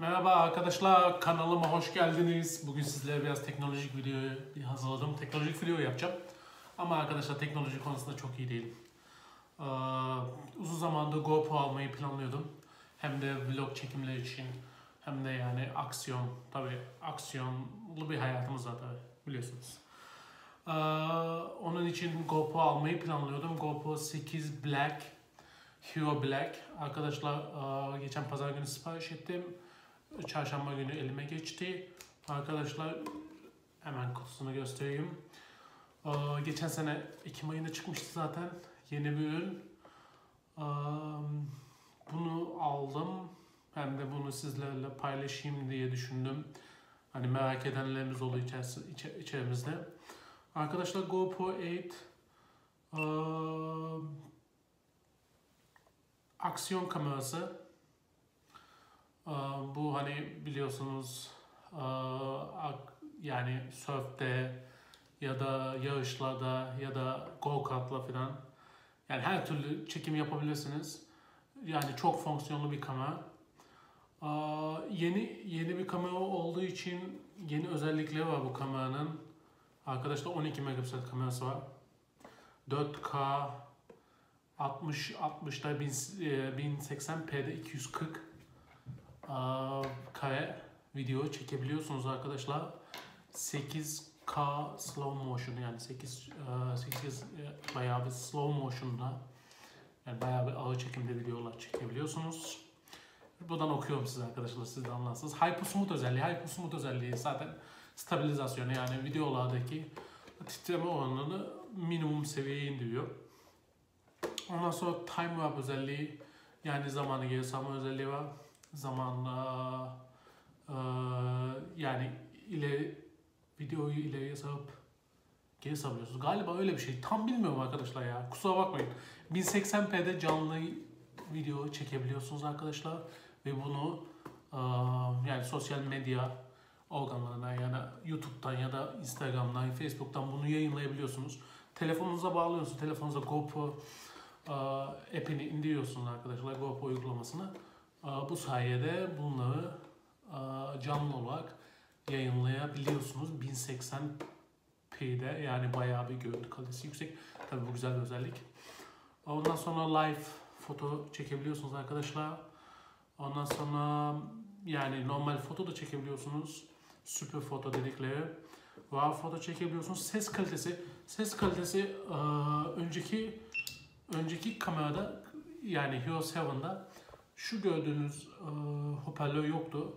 Merhaba arkadaşlar kanalıma hoş geldiniz. Bugün sizlere biraz teknolojik video hazırladım. Teknolojik video yapacağım. Ama arkadaşlar teknoloji konusunda çok iyi değilim. Ee, uzun zamandır GoPro almayı planlıyordum. Hem de vlog çekimleri için hem de yani aksiyon tabi aksiyonlu bir hayatımız var tabi biliyorsunuz. Ee, onun için GoPro almayı planlıyordum. GoPro 8 Black Hero Black. Arkadaşlar e, geçen pazar günü sipariş ettim. Çarşamba günü elime geçti. Arkadaşlar hemen kutusunu göstereyim. E, geçen sene Ekim ayında çıkmıştı zaten. Yeni bir ürün. E, bunu aldım. Hem de bunu sizlerle paylaşayım diye düşündüm. Hani merak edenlerimiz olur içerisi, içe, içerimizde. Arkadaşlar GoPro 8 e, aksiyon kamerası. Bu hani biliyorsunuz yani surf'te ya da yarışlarda ya da go kartla falan yani her türlü çekim yapabilirsiniz. Yani çok fonksiyonlu bir kamera. Yeni yeni bir kamera olduğu için yeni özellikleri var bu kameranın. Arkadaşlar 12 megapiksel kamerası var. 4K 60 60'da 1080p'de 240 aa, kare video çekebiliyorsunuz arkadaşlar. 8K slow motion yani 8 aa, 8 e, bayağı bir slow motion'da yani bayağı bir ağır çekimde videolar çekebiliyorsunuz. Buradan okuyorum size arkadaşlar siz de anlarsınız. Hypersmooth özelliği, Hypersmooth özelliği zaten stabilizasyonu yani videolardaki titreme oranını minimum seviyeye indiriyor. Ondan sonra time warp özelliği yani zamanı geri sarma özelliği var. Zamanla yani ileri videoyu ileriye sarıp geri sarıyorsunuz. Galiba öyle bir şey. Tam bilmiyorum arkadaşlar ya. Kusura bakmayın. 1080p'de canlı video çekebiliyorsunuz arkadaşlar ve bunu eee, yani sosyal medya organlarına yani YouTube'dan ya da Instagram'dan, Facebook'tan bunu yayınlayabiliyorsunuz. Telefonunuza bağlıyorsunuz. Telefonunuza GoPro e, app'ini indiriyorsunuz arkadaşlar GoPro uygulamasını. E, Bu sayede bunları e, canlı olarak yayınlayabiliyorsunuz. 1080p'de yani bayağı bir görüntü kalitesi yüksek. Tabii bu güzel bir özellik. Ondan sonra live foto çekebiliyorsunuz arkadaşlar. Ondan sonra yani normal foto da çekebiliyorsunuz. Süper foto dedikleri. Wow foto çekebiliyorsunuz. Ses kalitesi, ses kalitesi önceki önceki kamerada yani Hero 7'da şu gördüğünüz hoparlör yoktu.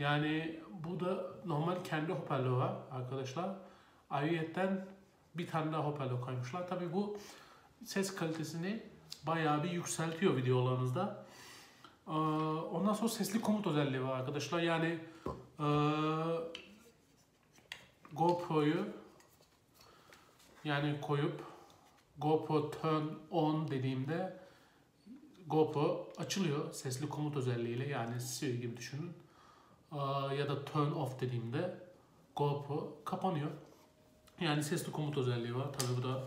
Yani bu da normal kendi hoparlörü var arkadaşlar. Ayrıyeten bir tane daha hoparlör koymuşlar. Tabi bu ses kalitesini bayağı bir yükseltiyor videolarınızda. Ee, Ondan sonra sesli komut özelliği var arkadaşlar. Yani e, GoPro'yu yani koyup GoPro Turn On dediğimde GoPro açılıyor sesli komut özelliğiyle yani Siri gibi düşünün. Ya da Turn Off dediğimde GoPro kapanıyor. Yani sesli komut özelliği var. Tabii bu da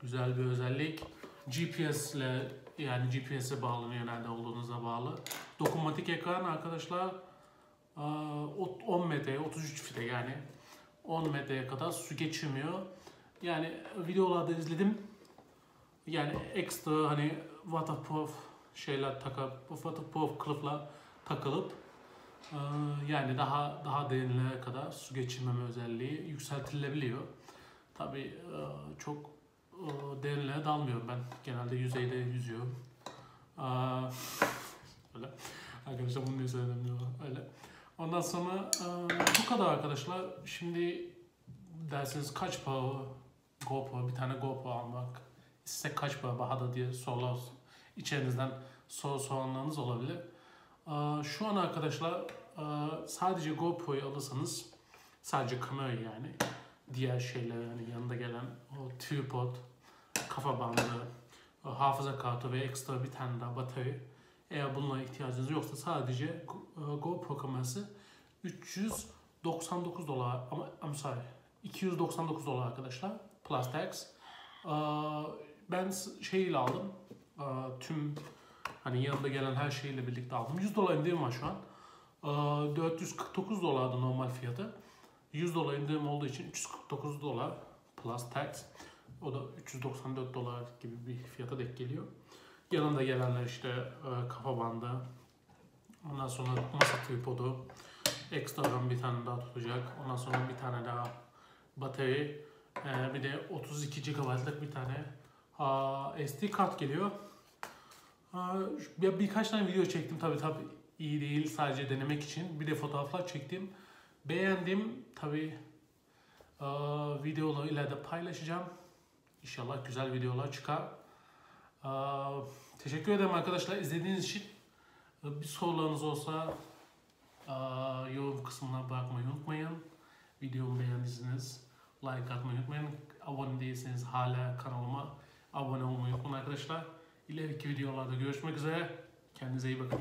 güzel bir özellik. GPS ile yani GPS'e bağlanıyor nerede olduğunuza bağlı. Dokunmatik ekran arkadaşlar aa, ot- 10 metre 33 fite yani 10 metreye kadar su geçirmiyor. Yani videolarda izledim. Yani ekstra hani waterproof şeyler takıp waterproof kılıfla takılıp yani daha daha derinlere kadar su geçirmeme özelliği yükseltilebiliyor. Tabii e, çok e, derinlere dalmıyorum ben. Genelde yüzeyde yüzüyorum. E, Öyle. Arkadaşlar bunu niye söyledim. Öyle. Ondan sonra e, bu kadar arkadaşlar. Şimdi dersiniz kaç para GoPro, bir tane GoPro almak size kaç para bahada diye sorular içerinizden soru soranlarınız olabilir. Şu an arkadaşlar sadece GoPro'yu alırsanız sadece kamerayı yani diğer şeyler yani yanında gelen o tripod, kafa bandı, hafıza kartı ve ekstra bir tane daha batarya eğer bunlara ihtiyacınız yoksa sadece Go- GoPro kamerası 399 dolar ama I'm sorry 299 dolar arkadaşlar plus tax. Ben şeyiyle aldım. Tüm hani yanında gelen her şeyle birlikte aldım. 100 dolar indirim var şu an. Ee, 449 dolardı normal fiyatı. 100 dolar indirim olduğu için 349 dolar plus tax. O da 394 dolar gibi bir fiyata denk geliyor. Yanında gelenler işte e, kafa bandı, ondan sonra masa tripodu, ekstradan bir tane daha tutacak, ondan sonra bir tane daha batarya, e, bir de 32 GB'lık bir tane SD kart geliyor. Bir, birkaç tane video çektim tabi tabi iyi değil sadece denemek için. Bir de fotoğraflar çektim. Beğendim tabi videoları ileride paylaşacağım. İnşallah güzel videolar çıkar. Aa, teşekkür ederim arkadaşlar izlediğiniz için. Ee, Bir sorularınız olsa yorum kısmına bırakmayı unutmayın. Videomu beğendiyseniz like atmayı unutmayın. Abone değilseniz hala kanalıma abone olmayı unutmayın arkadaşlar. İleriki videolarda görüşmek üzere. Kendinize iyi bakın.